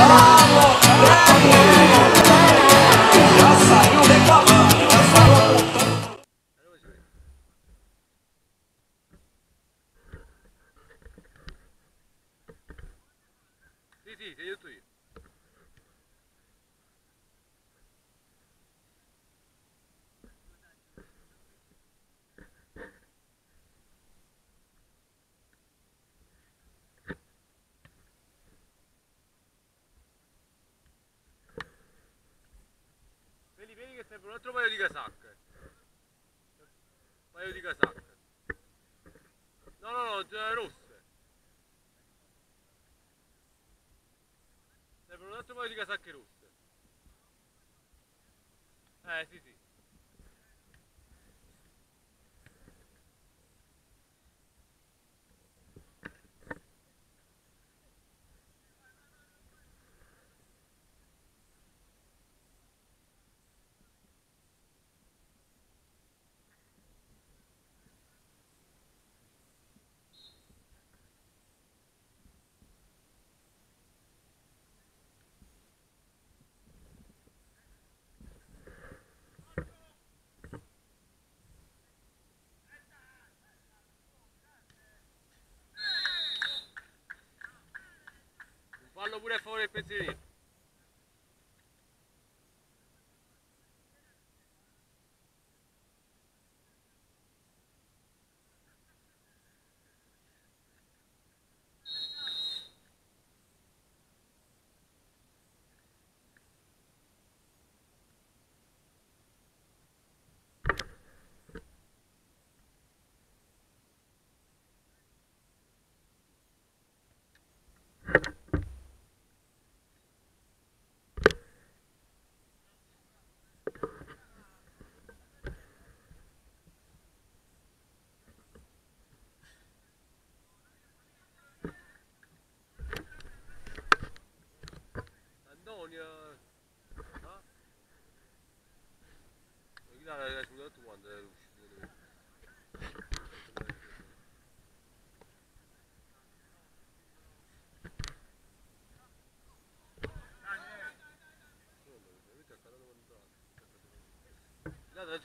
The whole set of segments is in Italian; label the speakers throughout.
Speaker 1: Sì, casacche. Un paio di casacche. No, no, no, rosse. Serve un altro paio di casacche rosse. Eh, sì, sì. Fallo pure a favore del pensierino.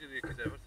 Speaker 1: Türkiye'de herkese beraber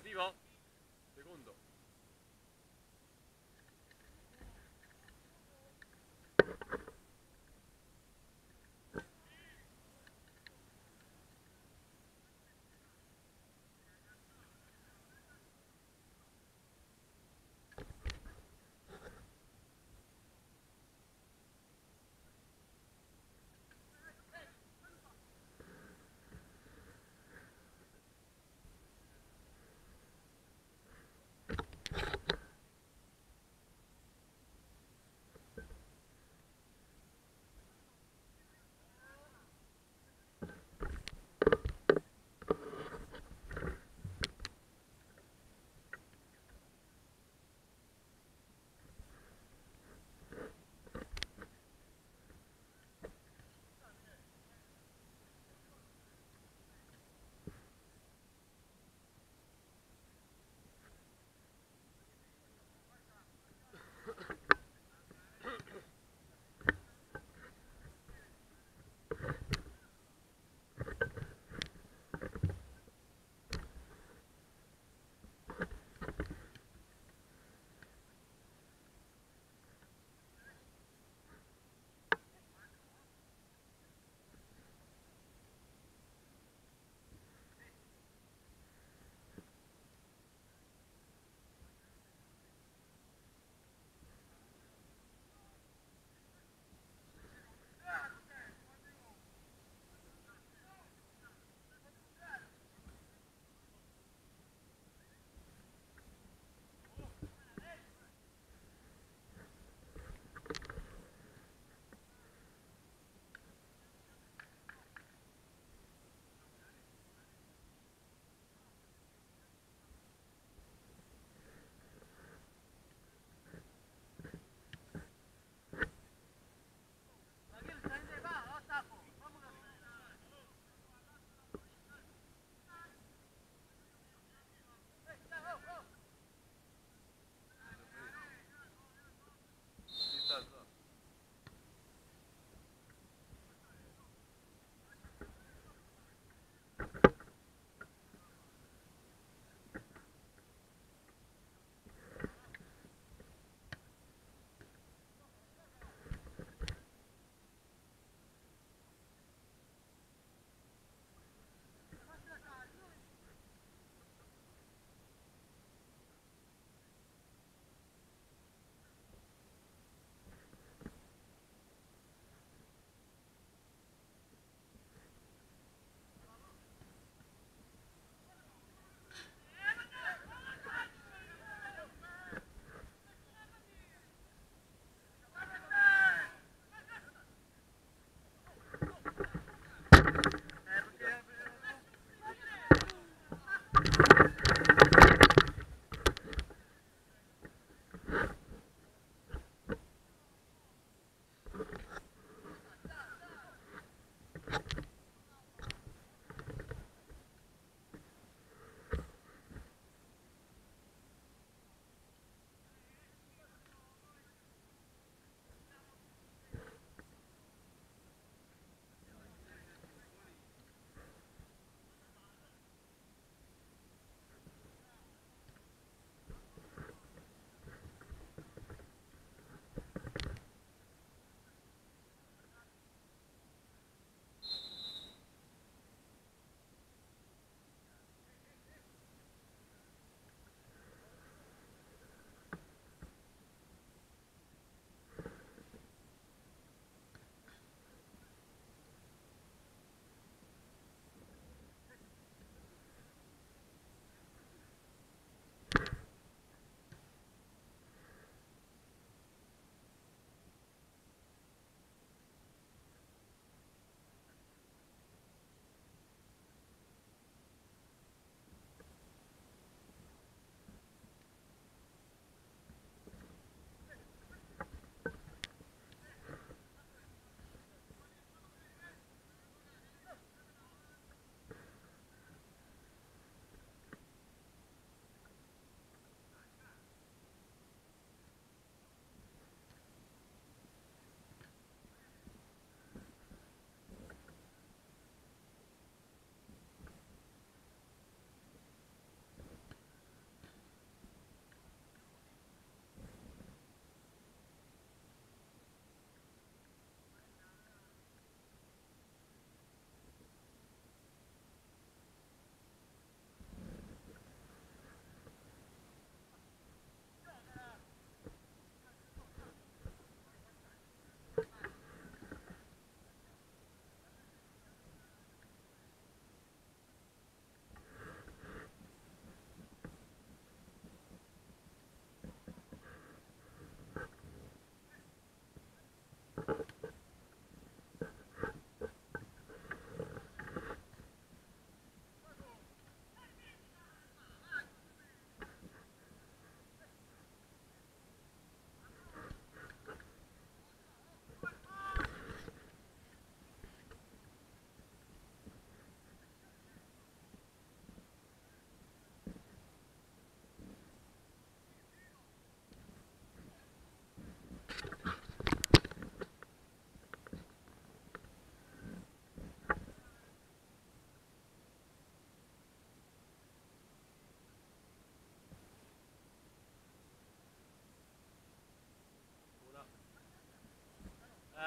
Speaker 1: 什么地方？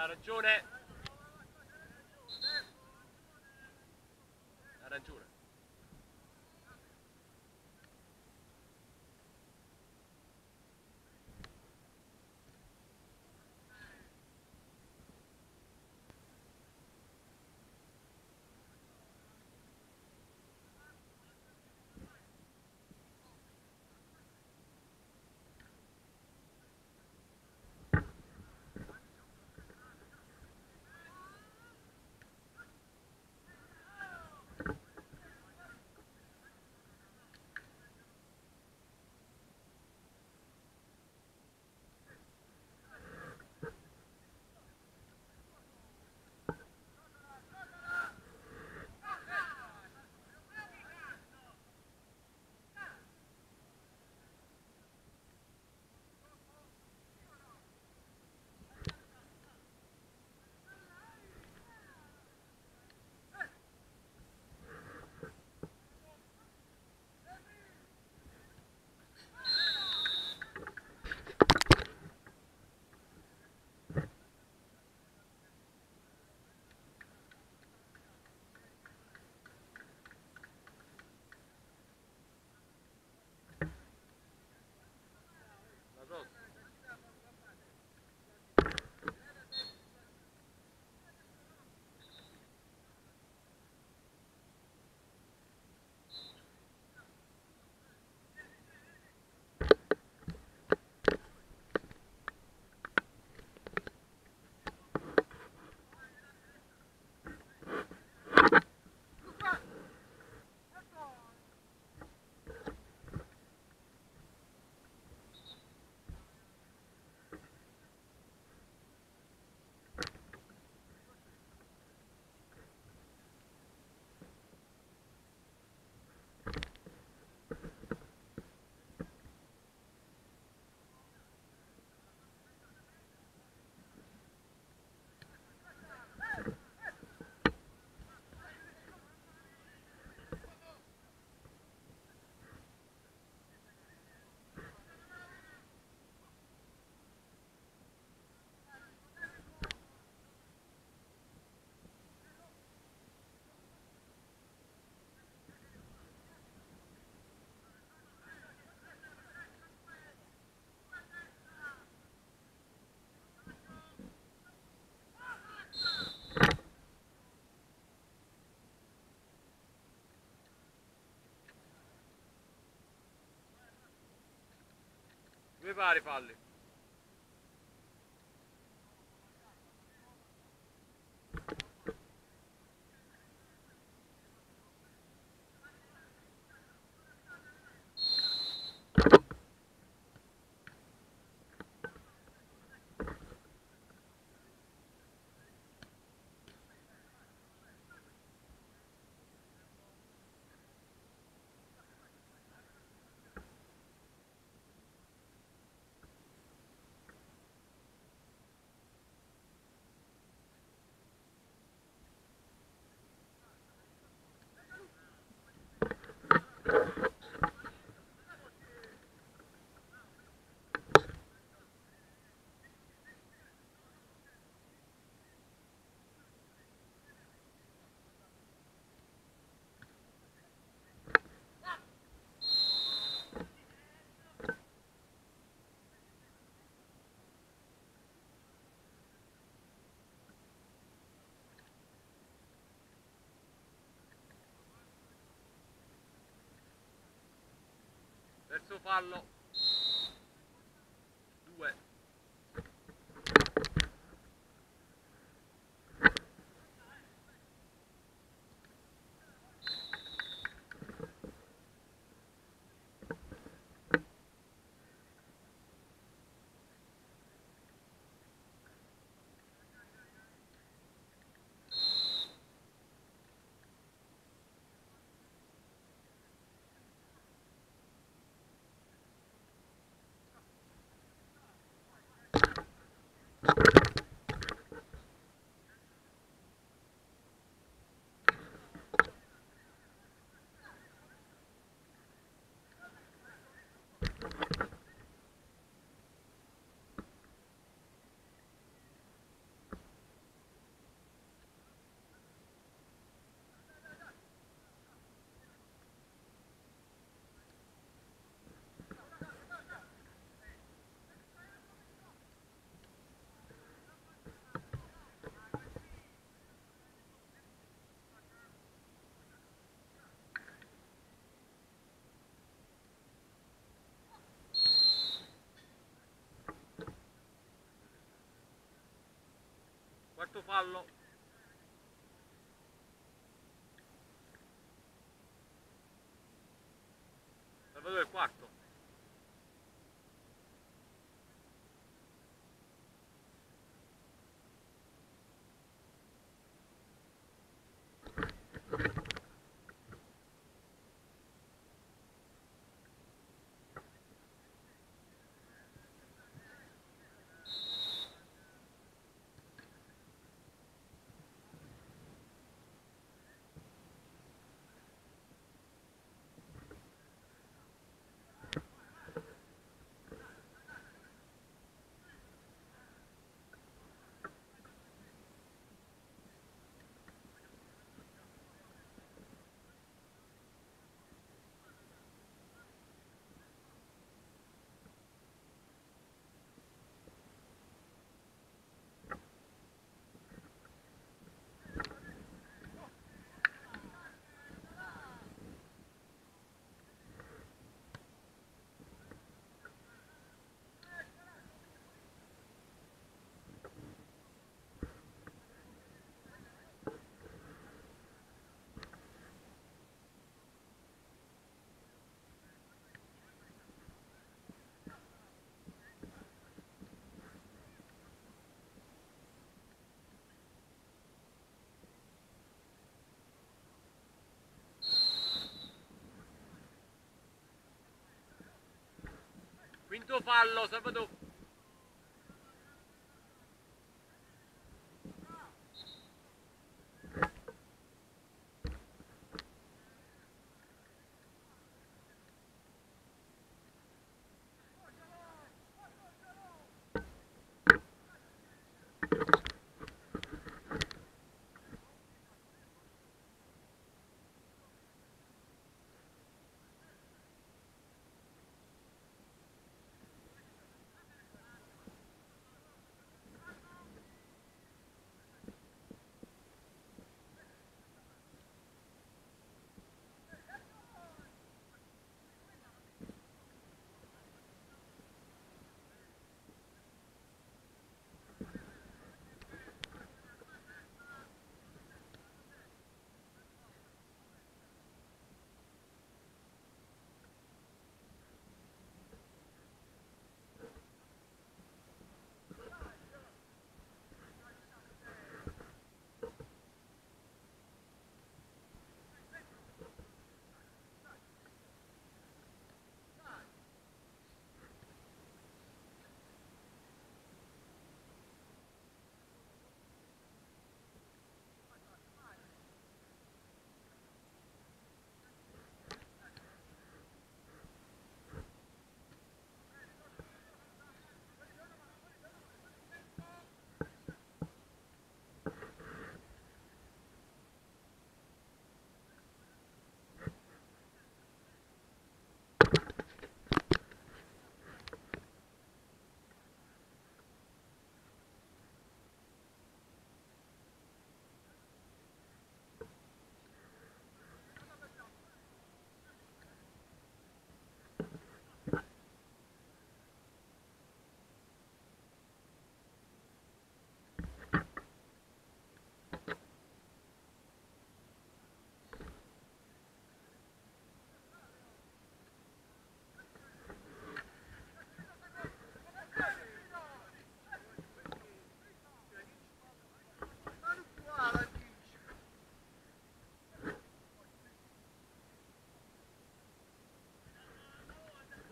Speaker 1: Ha ragione. Ha ragione. Pari falli. Fallo. Quarto fallo. Fallo, Salvatore.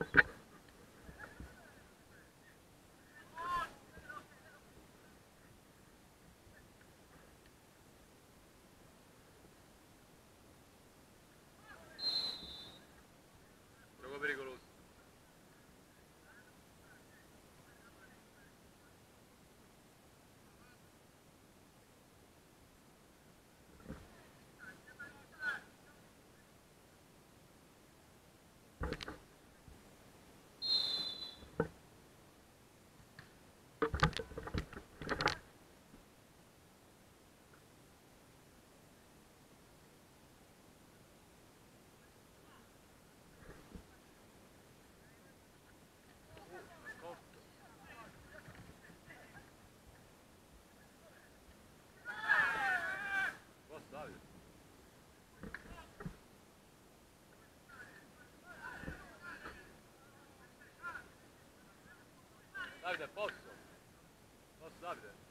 Speaker 1: you Posso? Posso Bas abi. Né?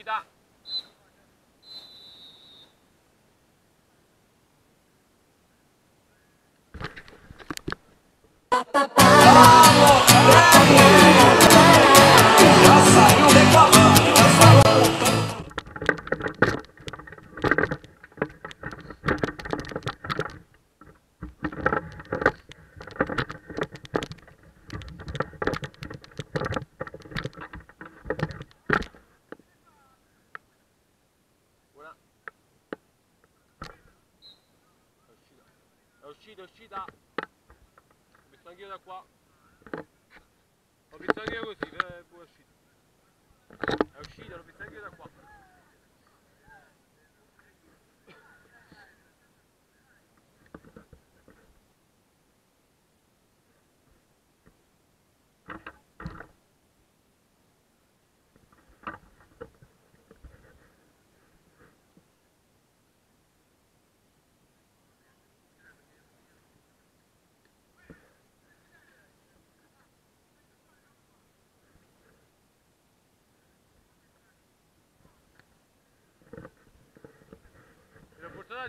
Speaker 1: vida. Bravo, bravo. Já saiu reclamando.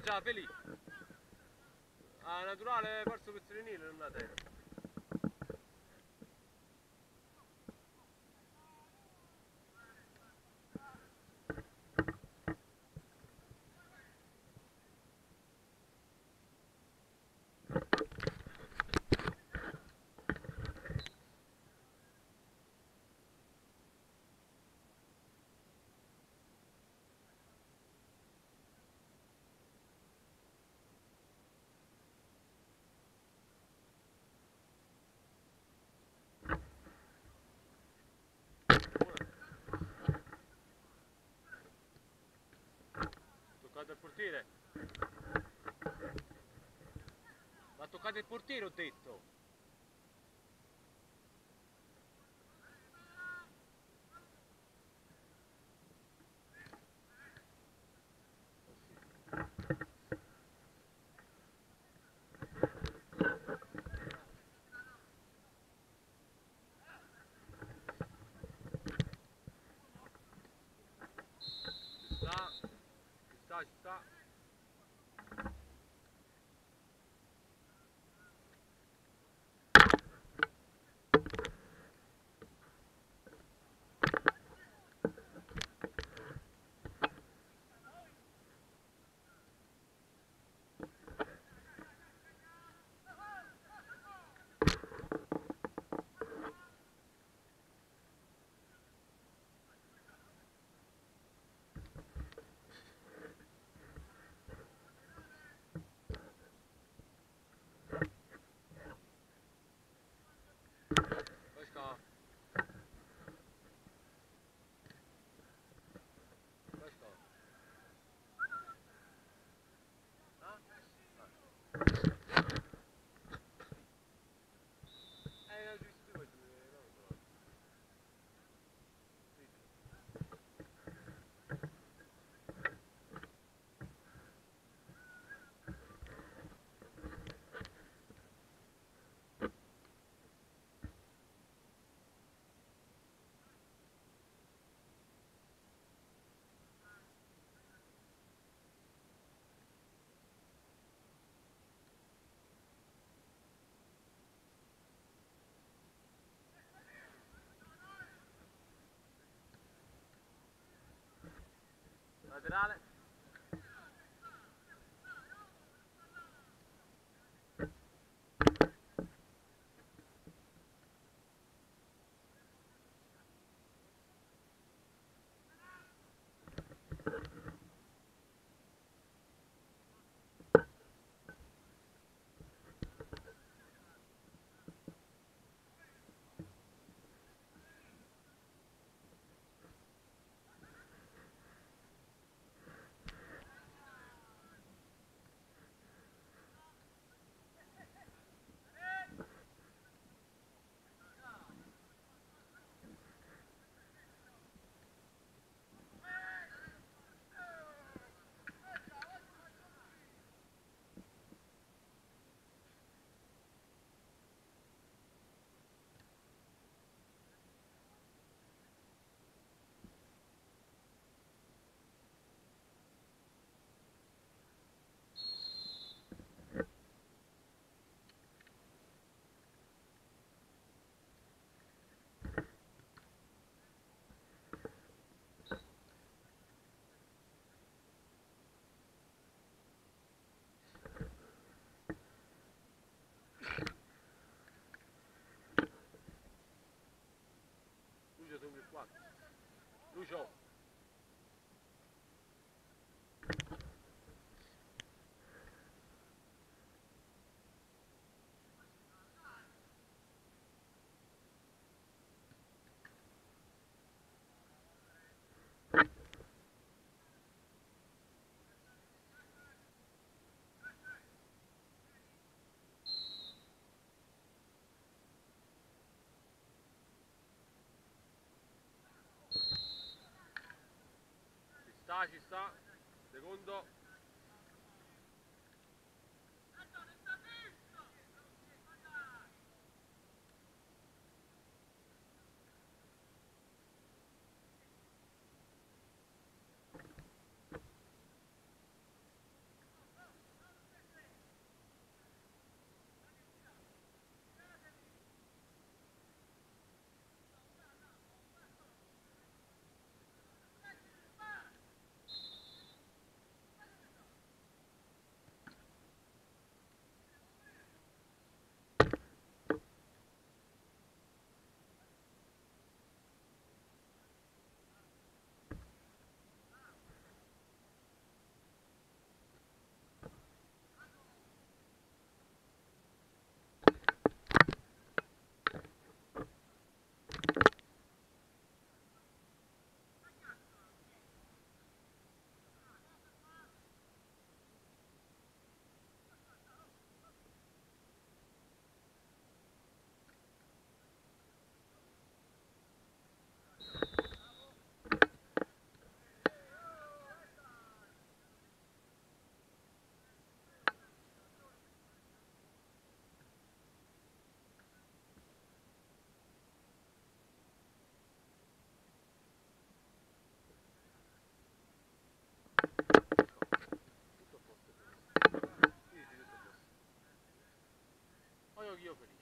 Speaker 1: Già felice. Ah, naturale, forse pezzolini non la testa. Toccato il portiere. Ma toccato il portiere ho detto. Laterale. Bougeons. sta, ci sta. Secondo. Gioferi.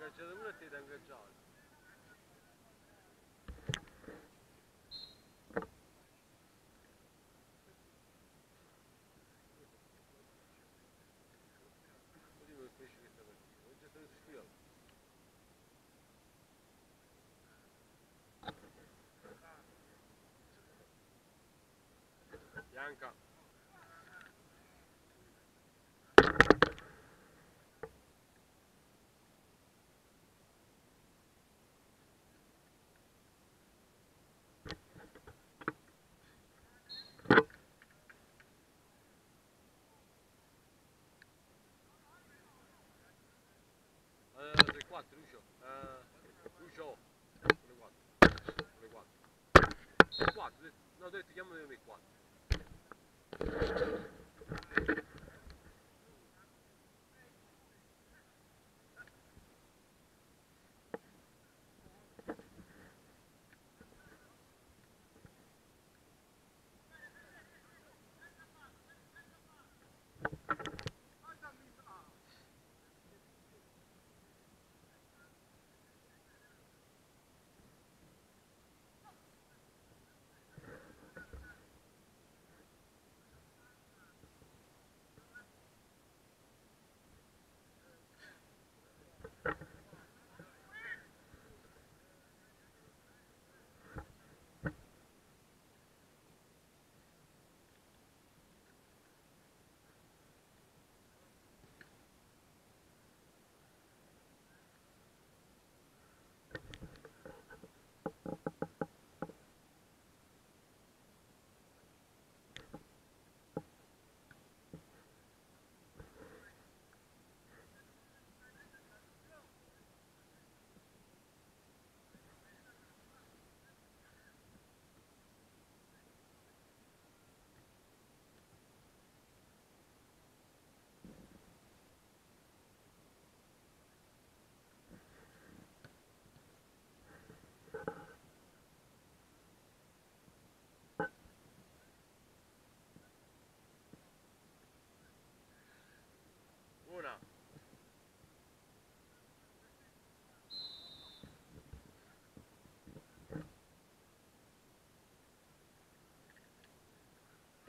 Speaker 1: ingaggiato pure e ti hai ingaggiato. Bianca. продаю, то я мою виплату.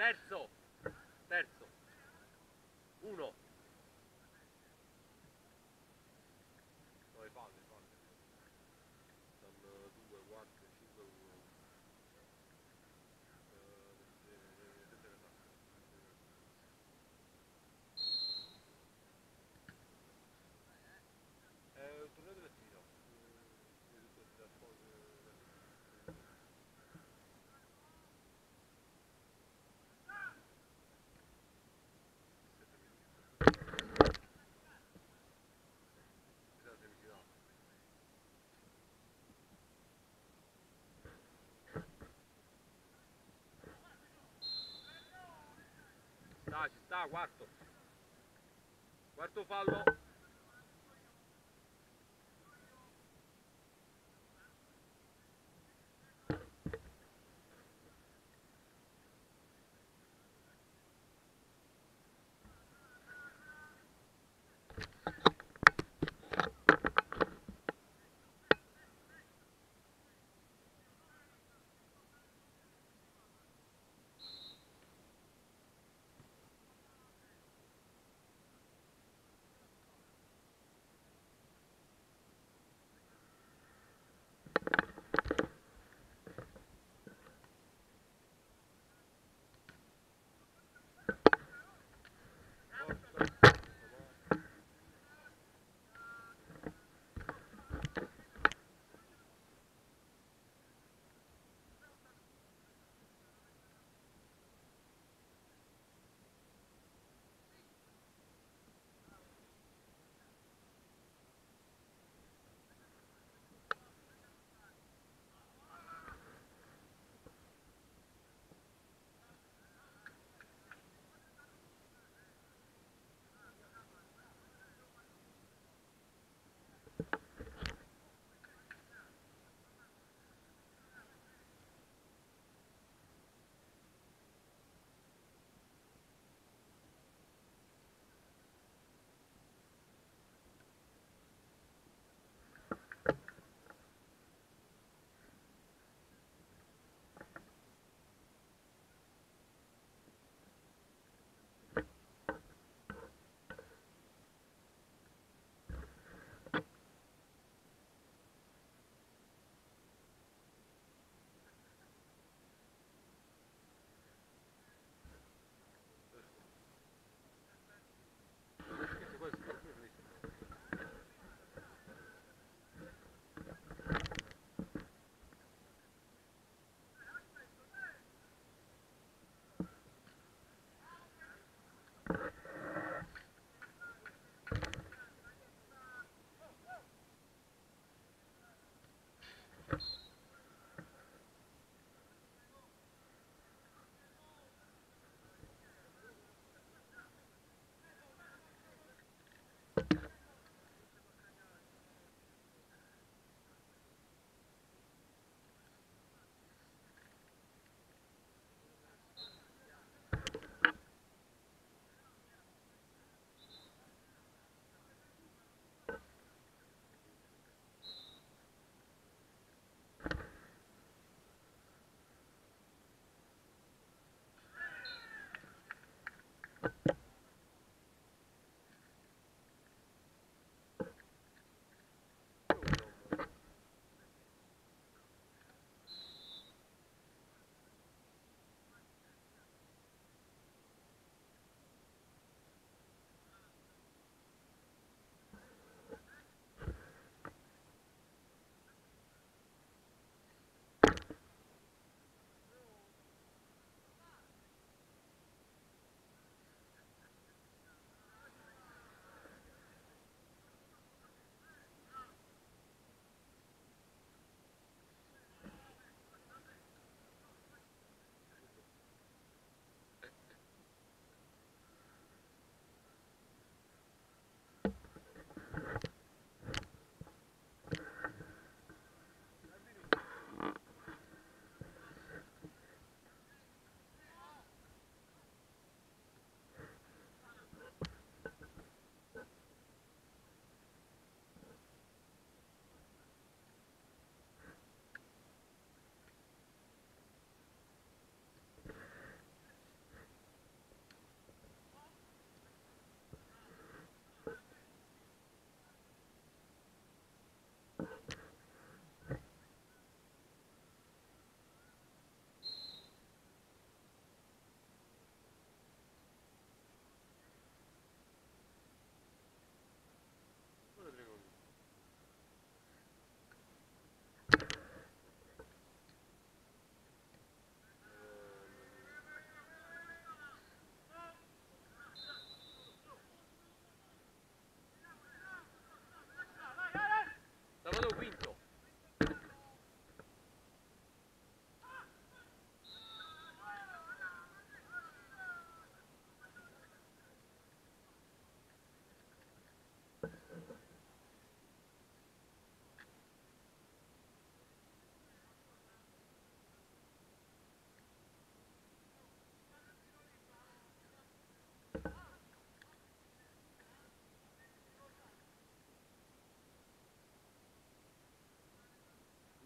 Speaker 1: Terzo. Terzo. Sta, ci sta, quarto. Quarto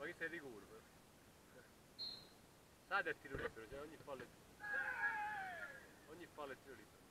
Speaker 1: Ma che sei rigore? però. State a tiro libero, cioè ogni palla è ogni palla è tiro libero.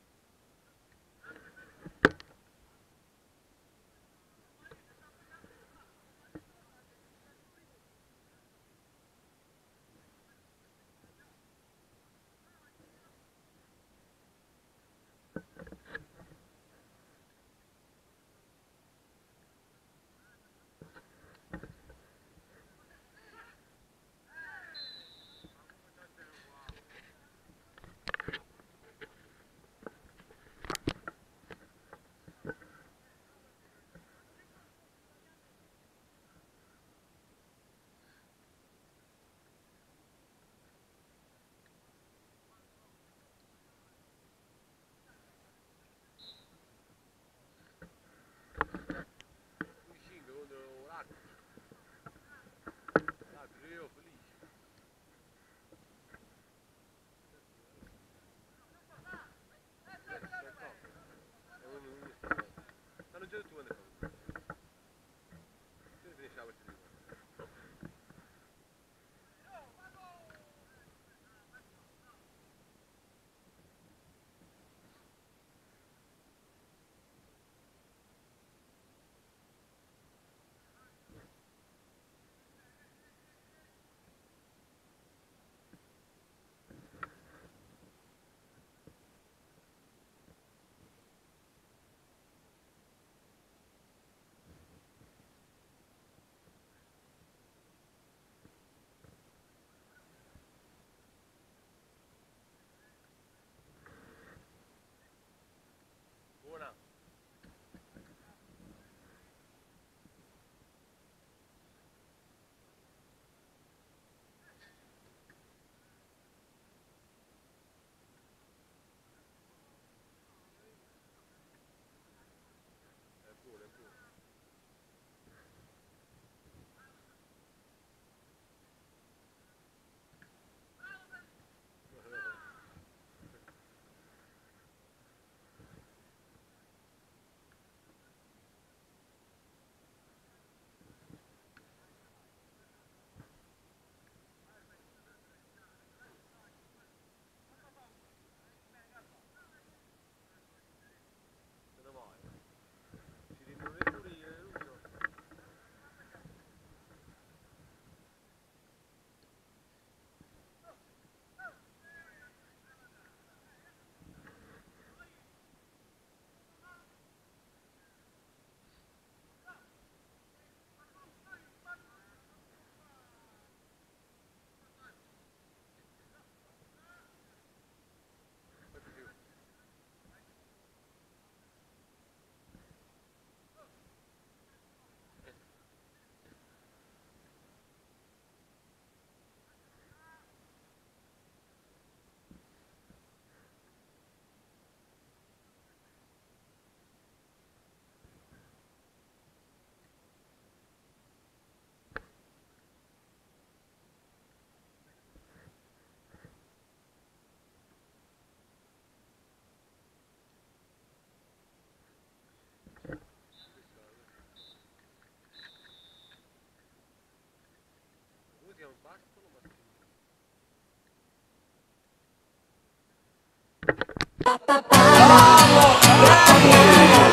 Speaker 2: Bravo, bravo.